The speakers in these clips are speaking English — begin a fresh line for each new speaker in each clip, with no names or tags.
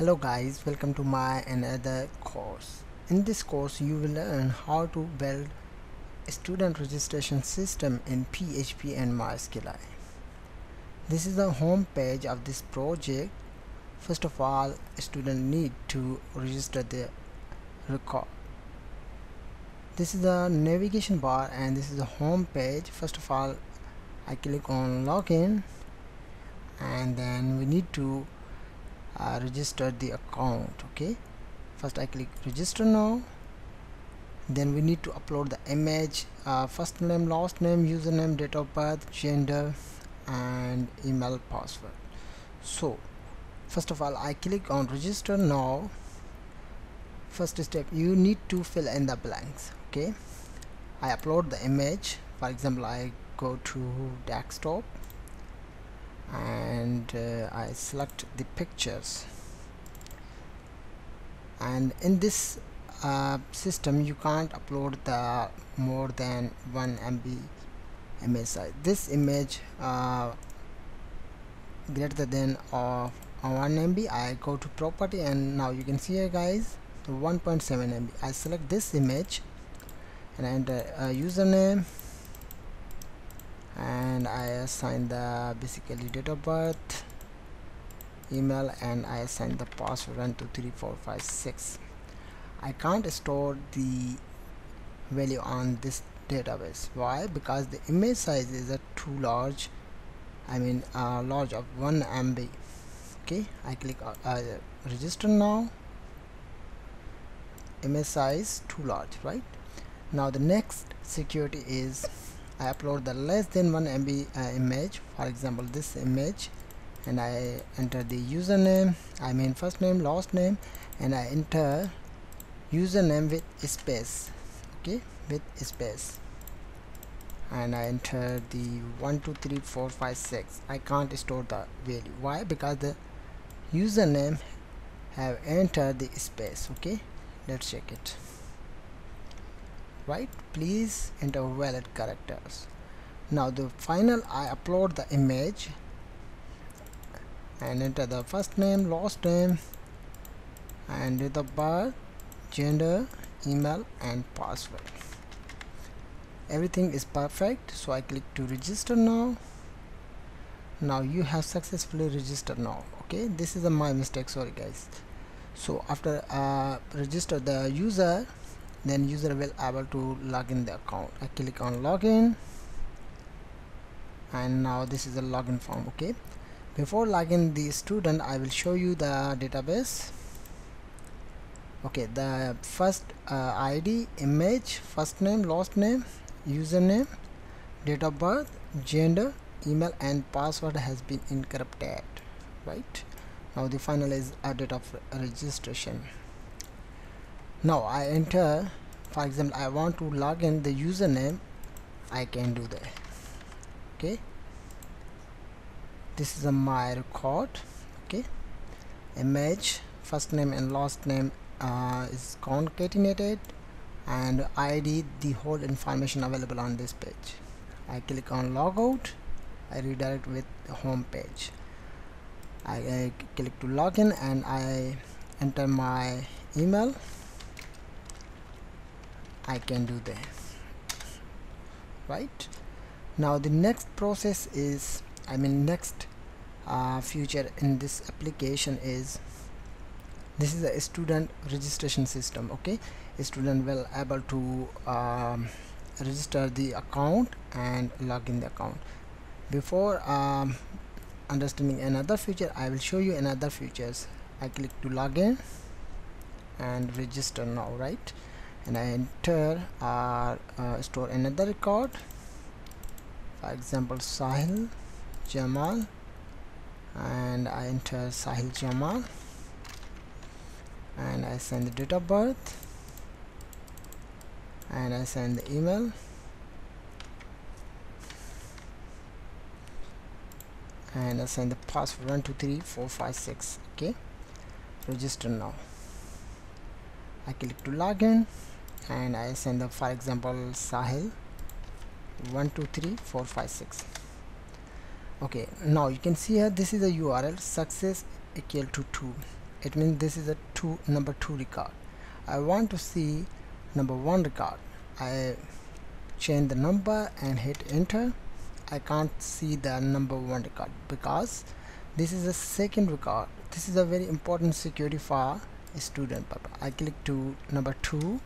hello guys welcome to my another course. In this course you will learn how to build a student registration system in PHP and MySQL this is the home page of this project. First of all a student need to register the record. This is the navigation bar and this is the home page. First of all I click on login and then we need to uh, register the account okay? First I click register now. Then we need to upload the image uh, first name last name username date of birth gender and email password. So first of all I click on register now. First step you need to fill in the blanks okay? I upload the image. For example I go to desktop and uh, I select the pictures. And in this uh, system you can't upload the more than 1 MB image size this image uh, greater than of 1 MB I go to property and now you can see here guys 1.7 MB I select this image and enter a username and I assign the basically date of birth email and I assign the password. 1 2 3 4 5 6 I can't store the value on this database. Why? Because the image size is a too large. I mean uh, large of 1 MB okay I click uh, uh, register now. Image size too large right? Now the next security is I upload the less than 1 MB uh, image for example this image and I enter the username I mean first name last name and I enter username with space okay with space. And I enter the 1 2 3 4 5 6 I can't store the value. Why? Because the username have entered the space okay? Let's check it right? Please enter valid characters. Now the final I upload the image and enter the first name last name and of birth gender email and password. Everything is perfect so I click to register now. Now you have successfully registered now okay? This is a my mistake sorry guys. So after uh, register the user then user will able to log in the account. I click on login. And now this is a login form okay? Before logging the student I will show you the database. Okay the first uh, ID image first name last name username date of birth gender email and password has been encrypted right? Now the final is a date of registration now I enter for example I want to log in the username I can do that. Okay? This is a my record. Okay? Image first name and last name uh, is concatenated and ID the whole information available on this page. I click on logout I redirect with the home page. I, I click to login and I enter my email I can do this right? Now the next process is I mean next uh, feature in this application is this is a student registration system okay? A student will able to um, register the account and log in the account. Before um, understanding another feature I will show you another features. I click to login and register now right and I enter or uh, store. Another record. For example Sahil Jamal. And I enter Sahil Jamal. And I send the date of birth. And I send the email. And I send the password. 123456 okay. Register now. I click to login and I send the for example Sahil. 123456 okay now you can see here this is a URL success equal to 2 it means this is a two number two record. I want to see number one record. I change the number and hit enter. I can't see the number one record because this is a second record. This is a very important security for student I click to number two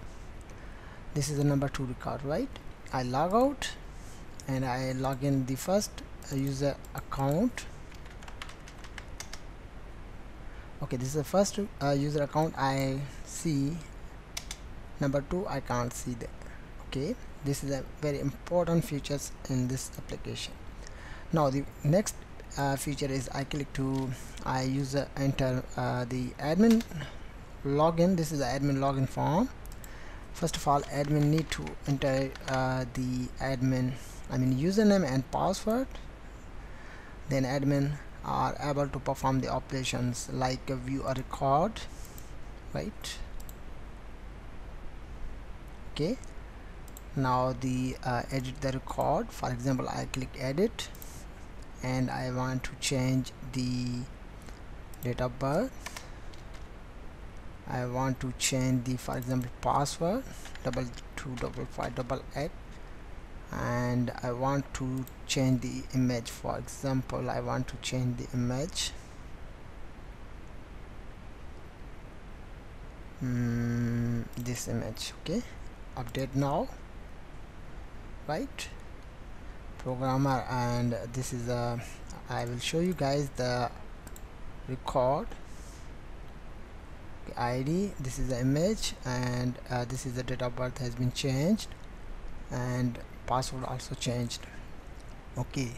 this is the number two record right? I log out and I log in the first user account. Okay this is the first uh, user account I see. Number two I can't see that. Okay this is a very important features in this application. Now the next uh, feature is I click to I use uh, enter uh, the admin login. This is the admin login form first of all admin need to enter uh, the admin I mean username and password. Then admin are able to perform the operations like view a record right? Okay. Now the uh, edit the record. For example I click edit and I want to change the date of birth I want to change the for example password double two double five double eight. And I want to change the image. For example I want to change the image. Mm, this image okay. Update now. Right. Programmer and this is a I will show you guys the record ID this is the image and uh, this is the date of birth has been changed and password also changed. Okay.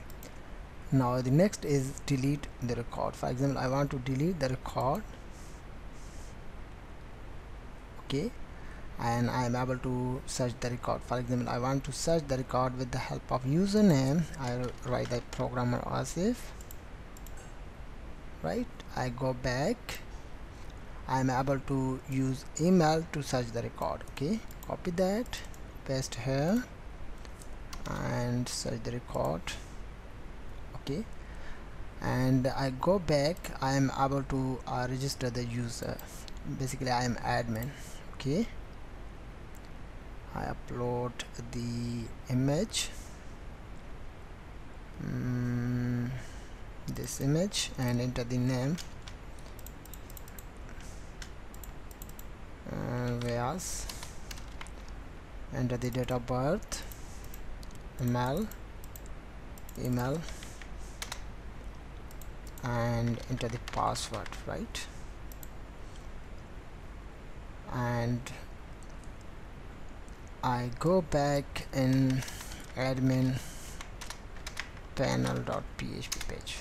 Now the next is delete the record. For example I want to delete the record. Okay. And I am able to search the record. For example I want to search the record with the help of username. I write the programmer Asif right. I go back I am able to use email to search the record okay? Copy that paste here and search the record okay? And I go back I am able to uh, register the user. Basically I am admin okay? I upload the image. Mm, this image and enter the name Vyas enter the date of birth. Email. Email. And enter the password right? And I go back in admin panel.php page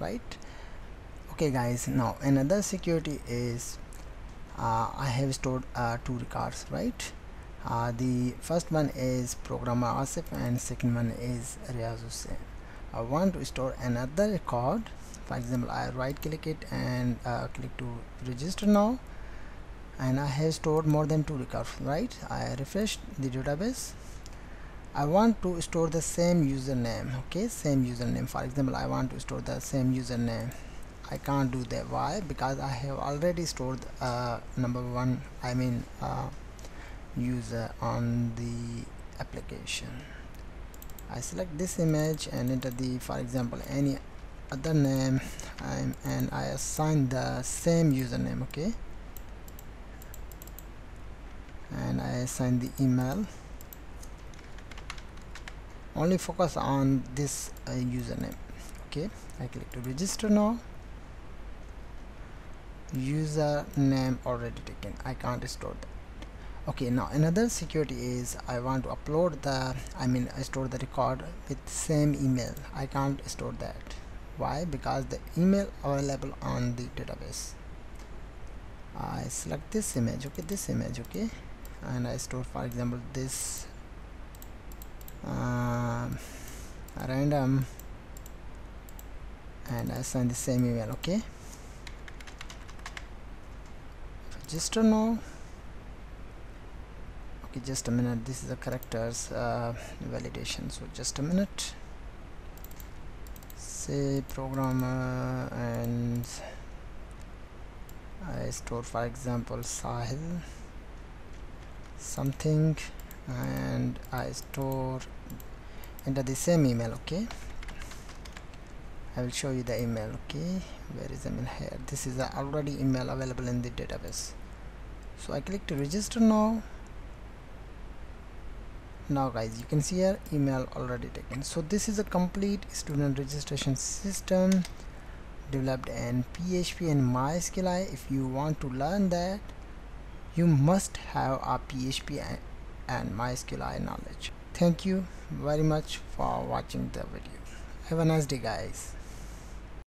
right? Okay guys now another security is I have stored uh, two records right? Uh, the first one is programmer Asif and second one is Riaz Hussain. I want to store another record. For example I right click it and uh, click to register now. And I have stored more than two records right? I refreshed the database. I want to store the same username okay? Same username. For example I want to store the same username I can't do that. Why? Because I have already stored uh, number one I mean uh, user on the application. I select this image and enter the for example any other name I'm, and I assign the same username okay? And I assign the email. Only focus on this uh, username okay? I click to register now username already taken. I can't store that. Okay now another security is I want to upload the I mean I store the record with same email. I can't store that. Why? Because the email available on the database. I select this image okay this image okay and I store for example this uh, random and I send the same email okay register now okay just a minute. This is the characters uh, validation. So just a minute. Say programmer and I store for example Sahil something and I store enter the same email okay? I will show you the email okay? Where is the email? Here. This is already email available in the database so I click to register now. Now guys you can see here email already taken. So this is a complete student registration system developed in PHP and MySQL if you want to learn that you must have a PHP and MySQL knowledge. Thank you very much for watching the video. Have a nice day guys